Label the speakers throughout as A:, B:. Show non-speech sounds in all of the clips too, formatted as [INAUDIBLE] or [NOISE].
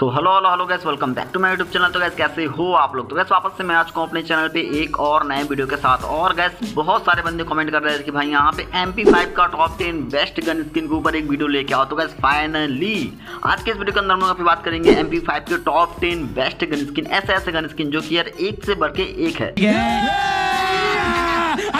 A: So hello hello hello guys welcome back to my YouTube channel तो guys कैसे हो आप लोग? तो गैस वापस से मैं आज को अपने चैनल पे एक और नए वीडियो के साथ और गैस बहुत सारे बंदे कमेंट कर रहे थे कि भाई यहाँ पे MP5 का top ten best gun skin के ऊपर एक वीडियो लेके आओ। तो गैस फाइनली आज के इस वीडियो के अंदर हम लोग बात करेंगे MP5 के top ten best gun skin ऐसे ऐसे गन स्किन जो कि यार एक से बढ़ के एक है।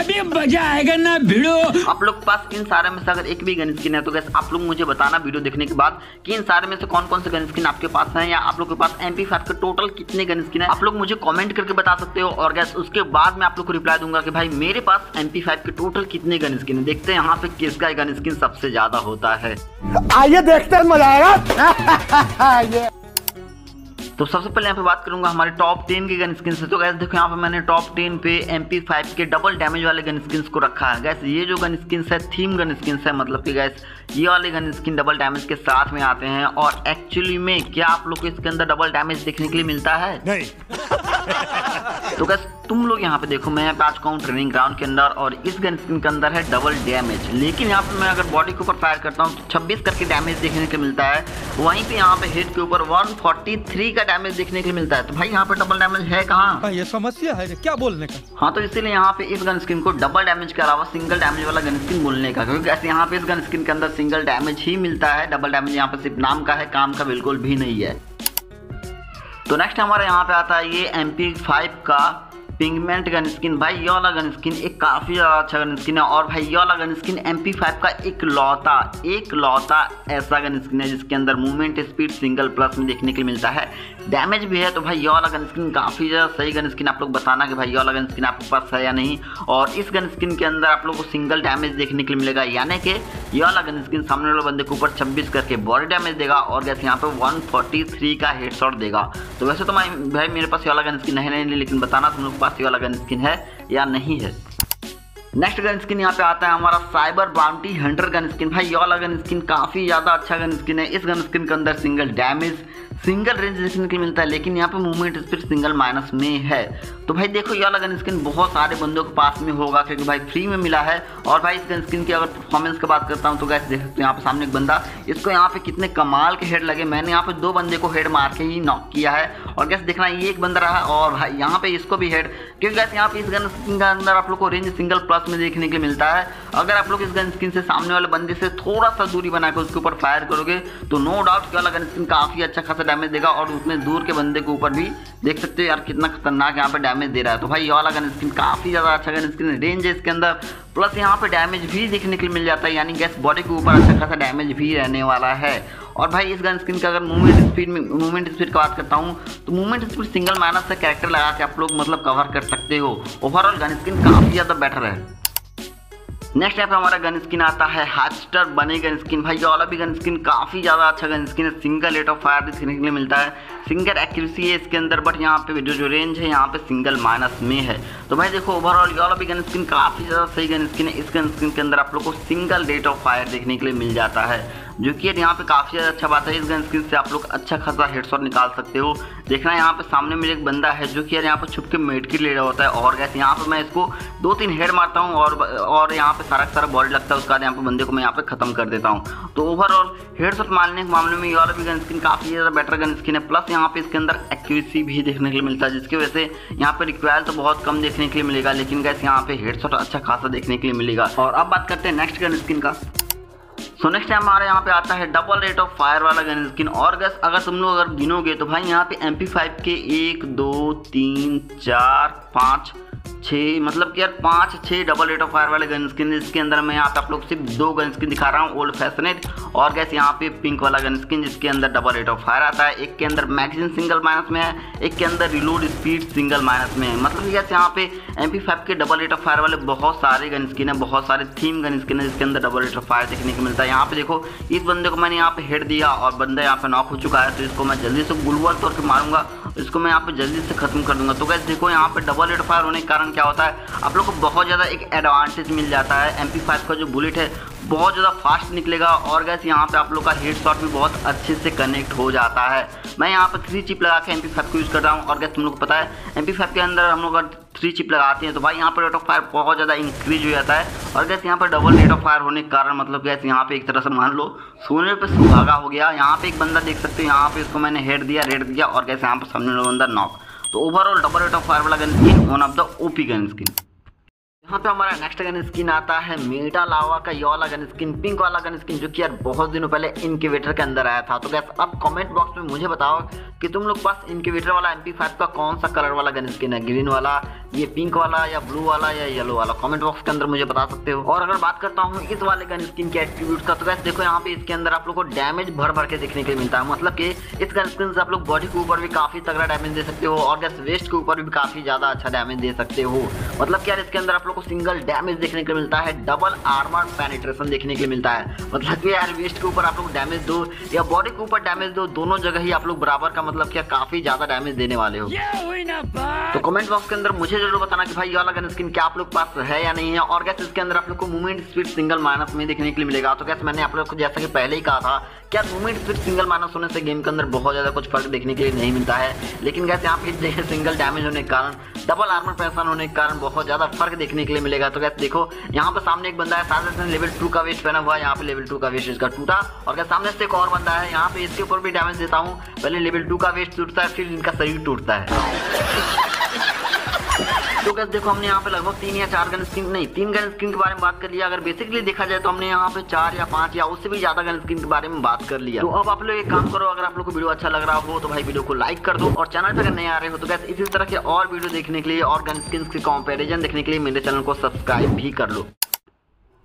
B: अभी मज़ा आएगा ना भिड़ो।
A: आप लोग के पास इन सारे में से अगर एक भी गन स्किन है तो गैस आप लोग मुझे बताना वीडियो देखने के बाद कि इन सारे में से कौन कौन से गन स्किन आपके पास है या आप लोग के पास एम पी फाइव के टोटल कितने गन स्किन है। आप लोग मुझे कॉमेंट करके बता सकते हो और गैस उसके बाद मैं आप लोग को रिप्लाई दूँगा कि भाई मेरे पास एम पी फाइव के टोटल कितने गन स्किन है। देखते हैं यहाँ पे किसका गन स्किन सबसे ज़्यादा होता है।
C: आइए देखते हैं मज़ा आएगा। [LAUGHS]
A: तो सबसे पहले यहाँ पे बात करूँगा हमारे टॉप टेन के गन स्किन से। तो गैस देखो यहाँ पे मैंने टॉप टेन पे एम पी फाइव के डबल डैमेज वाले गन स्किन को रखा है। गैस ये जो गन स्किन है थीम गन स्किन है मतलब कि गैस ये वाले गन स्किन डबल डैमेज के साथ में आते हैं। और एक्चुअली में क्या आप लोग को इसके अंदर डबल डैमेज देखने के लिए मिलता है?
C: नहीं।
A: तो गैस तुम लोग यहाँ पे देखो मैं यहाँ पे आज का हूँ ट्रेनिंग ग्राउंड के अंदर और इस गन स्किन के अंदर है डबल डैमेज लेकिन यहाँ पे मैं अगर बॉडी के ऊपर फायर करता हूँ तो 26 करके डैमेज देखने को मिलता है। वहीं पे यहाँ पे हेड के ऊपर 143 का डैमेज देखने को मिलता है। तो भाई यहाँ पे डबल डैमेज है कहाँ?
C: हाँ, ये समस्या है क्या बोलने का?
A: हाँ तो इसीलिए यहाँ पे इस गन स्किन को डबल डैमेज के अलावा सिंगल डैमेज वाला गन स्किन बोलने का। क्योंकि ऐसे यहाँ पे इस गन स्किन के अंदर सिंगल डैमेज ही मिलता है। डबल डैमेज यहाँ पे सिर्फ़ नाम का है काम का बिल्कुल भी नहीं है। तो नेक्स्ट हमारे यहाँ पे आता है ये एम पी का पिगमेंट गन स्किन भाई ये वाला गन स्किन एक काफ़ी ज़्यादा अच्छा गन स्किन है और भाई ये वाला गन स्किन एमपी फाइव का एक लौता एक लौता ऐसा गन स्किन है जिसके अंदर मूवमेंट स्पीड सिंगल प्लस में देखने के लिए मिलता है डैमेज भी है तो भाई ये वाला गन स्किन काफ़ी ज़्यादा सही गन स्किन आप लोग बताना कि भाई ये वाला गन स्किन आपके पास है या नहीं और इस गन स्किन के अंदर आप लोग को सिंगल डैमेज देखने के लिए मिलेगा यानी कि ये वाला गन स्किन सामने वाले बंदे के ऊपर 26 करके बॉडी डैमेज देगा और गैस यहाँ पे 143 का हेडशॉट देगा तो वैसे तो भाई मेरे पास ये वाला गन स्किन है नहीं लेकिन बताना तुम लोग पास ये वाला गन स्किन है या नहीं है? नेक्स्ट गन स्किन यहाँ पे आता है हमारा cyber bounty hunter gun skin भाई, ये वाला गन स्किन काफ़ी ज़्यादा अच्छा गन स्किन है। इस गन स्किन के अंदर सिंगल डैमेज सिंगल रेंज देखने के लिए मिलता है, लेकिन यहाँ पे मूवमेंट स्पीड सिंगल माइनस में है। तो भाई देखो, ये वाला गन स्किन बहुत सारे बंदों के पास में होगा, क्योंकि भाई फ्री में मिला है। और भाई इस गन स्किन की अगर परफॉर्मेंस की बात करता हूँ तो गैस देख सकते हो यहाँ पे सामने एक बंदा। इसको यहाँ पे कितने कमाल के हेड लगे। मैंने यहाँ पे दो बंदे को हेड मार के ही नॉक किया है। और गैस देखना, ये एक बंदा रहा और भाई यहाँ पे इसको भी हेड क्योंकि गैस यहाँ पे इस गन स्किन के अंदर आप लोग को रेंज सिंगल प्लस में देखने के मिलता है। अगर आप लोग इस गन स्किन से सामने वाले बंदे से थोड़ा सा दूरी बनाकर उसके ऊपर फायर करोगे तो नो डाउट वाला गन स्किन काफ़ी अच्छा खासा डैमेज देगा और उसमें दूर के बंदे के ऊपर भी देख सकते हो यार कितना खतरनाक यहाँ पे डैमेज दे रहा है। तो भाई, ये वाला गन स्किन काफ़ी ज़्यादा अच्छा गन स्किन रेंज है इसके अंदर। प्लस यहाँ पे डैमेज भी देखने के लिए मिल जाता है। यानी गैस बॉडी के ऊपर अच्छा खासा डैमेज भी रहने वाला है। और भाई, इस गन स्किन का अगर मूवमेंट स्पीड में मूवमेंट स्पीड की बात करता हूँ तो मूवमेंट स्पीड सिंगल माइनस से कैरेक्टर लगा के आप लोग मतलब कवर कर सकते हो। ओवरऑल गन स्किन काफ़ी ज़्यादा बेटर है। नेक्स्ट यहाँ हमारा गन स्किन आता है हास्टर बने गन स्किन भाई, ये वाला भी गन स्किन काफ़ी ज़्यादा अच्छा गन स्किन है। सिंगल रेट ऑफ़ फायर देखने के लिए मिलता है। सिंगल एक्यूरेसी है इसके अंदर बट यहाँ पे जो जो रेंज है, यहाँ पे सिंगल माइनस में है। तो भाई देखो ओवरऑल ये वाला भी गन स्किन काफ़ी ज़्यादा सही गन स्किन है। इस गन स्किन के अंदर आप लोग को सिंगल रेट ऑफ़ फायर देखने के लिए मिल जाता है। जो कि यहाँ पे काफ़ी ज़्यादा अच्छा बात है इस गन स्किन से आप लोग अच्छा खासा हेडशॉट निकाल सकते हो देखना यहाँ पे सामने मेरे एक बंदा है जो कि यार यहाँ पे छुप के मेड की ले रहा होता है और गैस यहाँ पे मैं इसको दो तीन हेड मारता हूँ और और यहाँ पे सारा सारा बॉडी लगता है उसके बाद यहाँ पे बंदे को मैं यहाँ पे खत्म कर देता हूँ तो ओवरऑल हेडशॉट मारने के मामले में ये भी गन स्किन काफ़ी ज़्यादा बेटर गन स्किन है प्लस यहाँ पे इसके अंदर एक्यूरेसी भी देखने के लिए मिलता है जिसकी वजह से यहाँ पे रिक्वायर तो बहुत कम देखने के लिए मिलेगा लेकिन गैस यहाँ पे हेडशॉट अच्छा खासा देखने के लिए मिलेगा और अब बात करते हैं नेक्स्ट गन स्किन का सो नेक्स्ट टाइम हमारे यहाँ पे आता है डबल रेट ऑफ़ फायर वाला गन स्किन और गैस अगर तुम लोग अगर गिनोगे तो भाई यहाँ पे एम के एक, दो, तीन, चार, पाँच छः मतलब कि यार पाँच छः डबल रेट ऑफ़ फायर वाले गन स्किन जिसके अंदर मैं यहाँ पे आप लोग सिर्फ़ दो गन स्किन दिखा रहा हूँ ओल्ड फैशनेट और गैस यहाँ पे पिंक वाला गन स्किन जिसके अंदर डबल रेट ऑफ़ फायर आता है, एक के अंदर मैगजीन सिंगल माइनस में है, एक के अंदर रिलोड स्पीड सिंगल माइनस में है। मतलब गैस यहाँ पे एम के डबल रेट ऑफ़ फायर वाले बहुत सारे गन स्किन है, बहुत सारे थीम गन स्किन है, जिसके अंदर डबल रेट ऑफ़ फायर देखने को मिलता है। यहाँ पे देखो, इस बंदे को मैंने यहाँ पे हेड दिया और बंदा यहाँ पे नॉक हो चुका है तो इसको मैं जल्दी से तौर पर मारूँगा। इसको मैं यहाँ पे जल्दी से खत्म कर दूँगा। तो गैस देखो यहाँ पे डबल एड फायर होने के कारण क्या होता है? आप लोग को बहुत ज़्यादा एक एडवांटेज मिल जाता है। एम पी का जो बुलेट है, बहुत ज़्यादा फास्ट निकलेगा। और गैस यहाँ पे आप लोग का हेड शॉट भी बहुत अच्छे से कनेक्ट हो जाता है। मैं यहाँ पर थ्री चिप लगा के एम को यूज़ कर रहा हूँ। और गैस तुम लोग को पता है एम के अंदर हम लोग अगर थ्री चिप लगाते हैं तो भाई यहाँ पर रेट ऑफ़ फायर बहुत ज़्यादा इंक्रीज हो जाता है। और गैस यहाँ पर डबल रेट ऑफ़ फायर होने के कारण मतलब गैस यहाँ पे एक तरह से मान लो, सोने पर सुहागा हो गया। यहाँ पे एक बंदा देख सकते हो, यहाँ पे इसको मैंने हेड दिया रेड दिया, और गैस यहाँ पर सामने बंदा नॉक तो overall double rate of fire वाला gun skin one of the OP gun skin यहाँ पे हमारा नेक्स्ट गन स्किन आता है मीटा लावा का। ये वाला गन स्किन पिंक वाला गन स्किन जो कि यार बहुत दिनों पहले इनक्यूबेटर के अंदर आया था। तो गैस अब कमेंट बॉक्स में मुझे बताओ कि तुम लोग पास इनक्यूबेटर वाला एम का कौन सा कलर वाला गन स्किन है? ग्रीन वाला, ये पिंक वाला या ब्लू वाला या येलो वाला? कमेंट बॉक्स के अंदर मुझे बता सकते हो। और अगर बात करता हूँ इस वाले गन स्किन के एट्रीब्यूट का तो गैस देखो यहाँ पे इसके अंदर आप लोग को डैमेज भर भर के देखने के लिए मिलता है। मतलब कि इस गन स्किन से आप लोग बॉडी के ऊपर भी काफ़ी तगड़ा डैमेज दे सकते हो और गैस वेस्ट के ऊपर भी काफ़ी ज़्यादा अच्छा डैमेज दे सकते हो। मतलब कि यार इसके अंदर आप लोग को सिंगल डैमेज देखने को मिलता है डबल आर्मर पेनिट्रेशन देखने के लिए मिलता है। मतलब कि यार वेस्ट के ऊपर आप लोग डैमेज दो या बॉडी के ऊपर डैमेज दो दोनों जगह ही आप लोग बराबर का मतलब क्या काफ़ी ज़्यादा डैमेज देने वाले हो। तो कमेंट बॉक्स के अंदर मुझे ज़रूर बताना कि भाई ये वाला गन स्किन क्या आप लोग पास है या नहीं है और कैसे इसके अंदर आप लोग को मूवमेंट स्पीड सिंगल माइनस में देखने के लिए मिलेगा। तो गैस मैंने आप लोग को जैसा कि पहले ही कहा था क्या मूवमेंट स्पीड सिंगल माइनस होने से गेम के अंदर बहुत ज़्यादा कुछ फ़र्क देखने के लिए नहीं मिलता है? लेकिन गैस यहाँ पे सिंगल डैमेज होने के कारण डबल आर्मर पैसन होने के कारण बहुत ज़्यादा फ़र्क देखने के लिए मिलेगा। तो गैस देखो, यहाँ पे सामने एक बंदा है साथ में लेवल टू का वेस्ट पहना हुआ है, यहाँ पे लेवल टू का वेस्ट इसका टूटा। और क्या सामने से एक और बंदा है, यहाँ पे इसके ऊपर भी डैमेज देता हूँ। पहले लेवल टू का वेस्ट टूटता है, फिर इनका शरीर टूटता है। तो गैस देखो, हमने यहाँ पे लगभग तीन या चार गन स्किन नहीं, तीन गन स्किन के बारे में बात कर लिया। अगर बेसिकली देखा जाए तो हमने यहाँ पे चार या पाँच या उससे भी ज़्यादा गन स्किन के बारे में बात कर लिया। तो अब आप लोग एक काम करो, अगर आप लोग को वीडियो अच्छा लग रहा हो तो भाई वीडियो को लाइक कर दो। और चैनल पर अगर नहीं आ रहे हो तो गैस इसी तरह के और वीडियो देखने के लिए और गन स्किन के कॉम्पेरिजन देखने के लिए मेरे चैनल को सब्सक्राइब भी कर लो।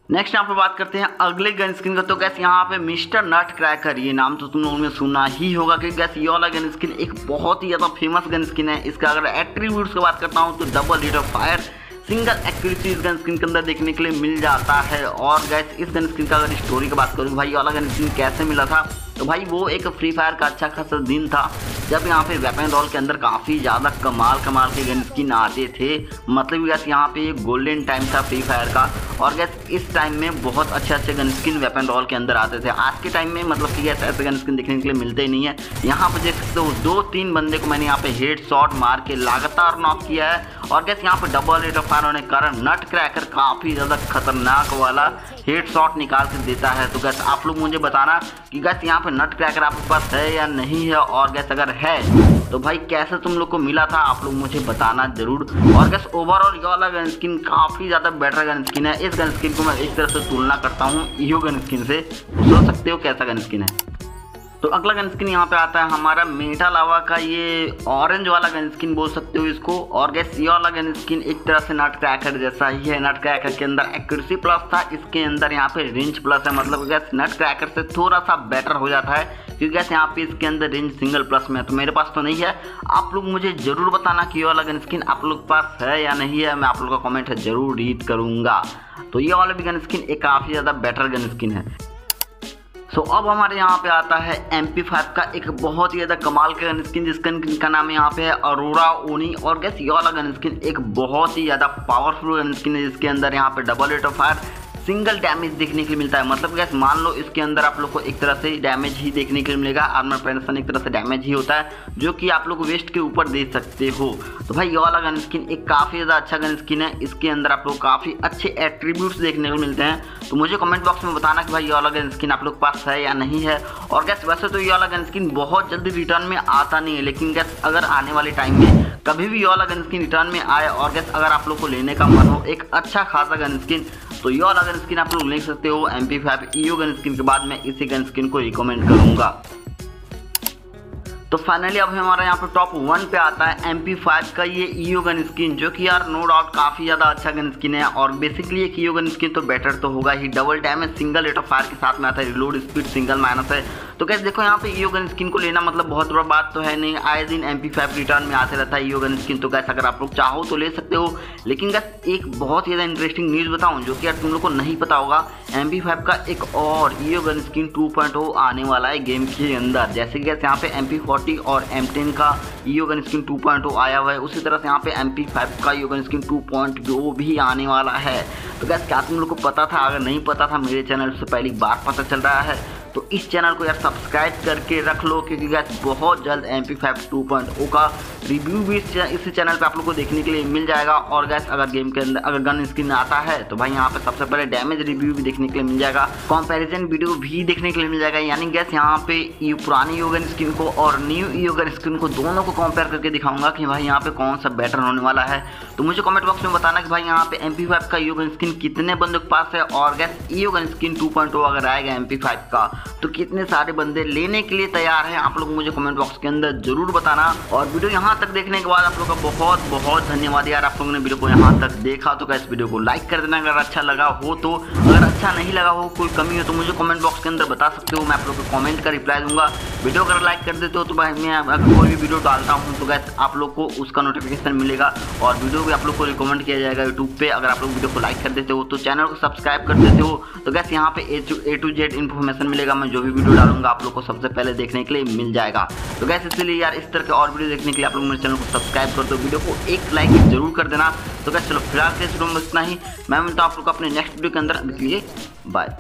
A: नेक्स्ट यहाँ पर बात करते हैं अगले गन स्किन का। तो गैस यहाँ पे मिस्टर नट क्रैकर ये नाम तो तुम लोगों ने सुना ही होगा कि गैस ये वाला गन स्किन एक बहुत ही ज़्यादा फ़ेमस गन स्किन है। इसका अगर एट्रीब्यूट्स की बात करता हूँ तो double heat of fire single accuracy इस गन स्किन के अंदर देखने के लिए मिल जाता है। और गैस इस गन स्किन का अगर स्टोरी की बात करूँ, भाई, ये वाला गन स्किन कैसे मिला था? तो भाई वो एक फ्री फायर का अच्छा खासा दिन था, जब यहाँ पे वेपन रॉल के अंदर काफ़ी ज़्यादा कमाल कमाल के गन स्किन आते थे। मतलब गैस यहाँ पे गोल्डन टाइम था फ्री फायर का। और गैस इस टाइम में बहुत अच्छे अच्छे गन स्किन वेपन रॉल के अंदर आते थे। आज के टाइम में मतलब कि गैस ऐसे गन स्किन देखने के लिए मिलते ही नहीं है। यहाँ पर देख सकते हो दो तीन बंदे को मैंने यहाँ पे हेड शॉट मार के लगातार नॉक किया है। और गैस यहाँ पर डबल रेट ऑफ़ फायर होने के कारण नट क्रैकर काफ़ी ज़्यादा खतरनाक वाला हेड शॉट निकाल के देता है। तो गैस आप लोग मुझे बताना कि गैस यहाँ पे नट क्रैकर आपके पास है या नहीं है और गैस अगर है तो भाई कैसे तुम लोग को मिला था, आप लोग मुझे बताना ज़रूर। और गैस ओवरऑल ये वाला गन स्किन काफ़ी ज़्यादा बेटर गन स्किन है। इस गन स्किन को मैं इस तरह से तुलना करता हूँ यो गन स्किन से। सोच सकते हो कैसा गन स्किन है? तो अगला गन स्किन यहाँ पे आता है हमारा मेटा लावा का, ये ऑरेंज वाला गन स्किन बोल सकते हो इसको। और गैस ये वाला गन स्किन एक तरह से नट क्रैकर जैसा ही है। नट क्रैकर के अंदर एक्यूरेसी प्लस था, इसके अंदर यहाँ पे रेंज प्लस है। मतलब गैस नट क्रैकर से थोड़ा सा बेटर हो जाता है, क्योंकि गैस यहाँ पे इसके अंदर रेंज सिंगल प्लस में है। तो मेरे पास तो नहीं है। आप लोग मुझे ज़रूर बताना कि ये वाला गन स्किन आप लोग के पास है या नहीं है। मैं आप लोग का कॉमेंट ज़रूर रीड करूँगा। तो ये वाला भी गन स्किन एक काफ़ी ज़्यादा बेटर गन स्किन है। सो so, अब हमारे यहाँ पे आता है एम पी फाइव का एक बहुत ही ज़्यादा कमाल का गन स्किन जिस गन का नाम यहाँ पे है अरोरा ओनी और गैस ये वाला गन स्किन एक बहुत ही ज़्यादा पावरफुल गन स्किन है जिसके अंदर यहाँ पे double rate of fire single damage देखने के लिए मिलता है। मतलब गैस मान लो इसके अंदर आप लोग को एक तरह से डैमेज ही देखने के लिए मिलेगा। आर्मर पेंसन एक तरह से डैमेज ही होता है, जो कि आप लोग वेस्ट के ऊपर दे सकते हो। तो भाई, ये वाला गन स्किन एक काफ़ी ज़्यादा अच्छा गन स्किन है। इसके अंदर आप लोग काफ़ी अच्छे एट्रीब्यूट्स देखने को मिलते हैं। तो मुझे कमेंट बॉक्स में बताना कि भाई, ये वाला गन स्किन आप लोग पास है या नहीं है। और गैस वैसे तो ये वाला गन स्किन बहुत जल्दी रिटर्न में आता नहीं है, लेकिन गैस अगर आने वाले टाइम में कभी भी ये वाला गन स्किन रिटर्न में आए, और गैस अगर आप लोग को लेने का मन हो, एक अच्छा खासा गन स्किन तो ये वाला गन स्किन आप लोग ले सकते हो M P five EO gun skin के बाद मैं इसी गन स्किन को रिकमेंड करूँगा। तो फाइनली अब हमारा यहाँ पे टॉप वन पे आता है एम पी फाइव का ये ईओ गन स्किन जो कि यार नो डाउट काफ़ी ज़्यादा अच्छा गन स्किन है और बेसिकली एक ईओ गन स्किन तो बेटर तो होगा ही। Double damage single rate of fire के साथ में आता है रिलोड स्पीड सिंगल माइनस है। तो कैसे देखो यहाँ पे ईओ गन स्किन को लेना मतलब बहुत बड़ा बात तो है नहीं। आए दिन एम पी फाइव रिटर्न में आते रहता है ईओ गन स्किन तो कैसे अगर आप लोग चाहो तो ले सकते हो। लेकिन गैस एक बहुत ही ज़्यादा इंटरेस्टिंग न्यूज़ बताऊँ, जो कि यार तुम लोग को नहीं पता होगा एम पी फाइव का एक और evo gun skin two point आने वाला है गेम के अंदर। जैसे कि यहाँ पे एम पी फोर्टी और एम टेन का योगन स्किन टू पॉइंट आया हुआ है। उसी तरह से यहाँ पे एम पी फाइव का योगन गन स्किन टू पॉइंट भी आने वाला है। तो गैस क्या तुम लोग को पता था? अगर नहीं पता था, मेरे चैनल से पहली बार पता चल रहा है। तो इस चैनल को यार सब्सक्राइब करके रख लो क्योंकि गैस बहुत जल्द M P five two point O का रिव्यू भी इस, चैनल पे आप लोग को देखने के लिए मिल जाएगा। और गैस अगर गेम के अंदर अगर गन स्किन आता है तो भाई यहाँ पे सबसे पहले डैमेज रिव्यू भी देखने के लिए मिल जाएगा। कंपैरिजन वीडियो भी देखने के लिए मिल जाएगा। यानी गैस यहाँ पे पुरानी योगन स्किन को और न्यू योगन स्किन को दोनों को कंपेयर करके दिखाऊँगा कि भाई यहाँ पे कौन सा बेटर होने वाला है। तो मुझे कमेंट बॉक्स में बताना कि भाई यहाँ पे एम का योगन स्किन कितने बंदों के पास है? और गैस योगन स्किन टू अगर आएगा एम का तो कितने सारे बंदे लेने के लिए तैयार हैं, आप लोग मुझे कमेंट बॉक्स के अंदर ज़रूर बताना। और वीडियो यहाँ तक देखने के बाद आप लोग का बहुत बहुत धन्यवाद यार, आप लोगों ने वीडियो को यहाँ तक देखा तो क्या इस वीडियो को लाइक कर देना, अगर अच्छा लगा हो तो। अगर अच्छा नहीं लगा हो, कोई कमी हो तो मुझे कमेंट बॉक्स के अंदर बता सकते हो, मैं आप लोग को कमेंट का रिप्लाई दूँगा। वीडियो अगर लाइक कर देते हो तो मैं अगर कोई भी वीडियो डालता हूँ तो गैस आप लोग को उसका नोटिफिकेशन मिलेगा। और वीडियो भी आप लोग को रिकमेंड किया जाएगा यूट्यूब पे, अगर आप लोग वीडियो को लाइक कर देते हो तो। चैनल को सब्सक्राइब कर देते हो तो गैस यहाँ पे ए टू जेड इन्फॉर्मेशन मिलेगा मैं जो भी वीडियो डालूँगा आप लोग को सबसे पहले देखने के लिए मिल जाएगा। तो गैस इसलिए यार इस तरह के और वीडियो देखने के लिए आप लोग मेरे चैनल को सब्सक्राइब कर दो, वीडियो को एक लाइक ज़रूर कर देना। तो गैस चलो फ़िलहाल के इस वीडियो में इतना ही। मैं मिलता हूँ आप लोग अपने नेक्स्ट वीडियो के अंदर। इसलिए बाय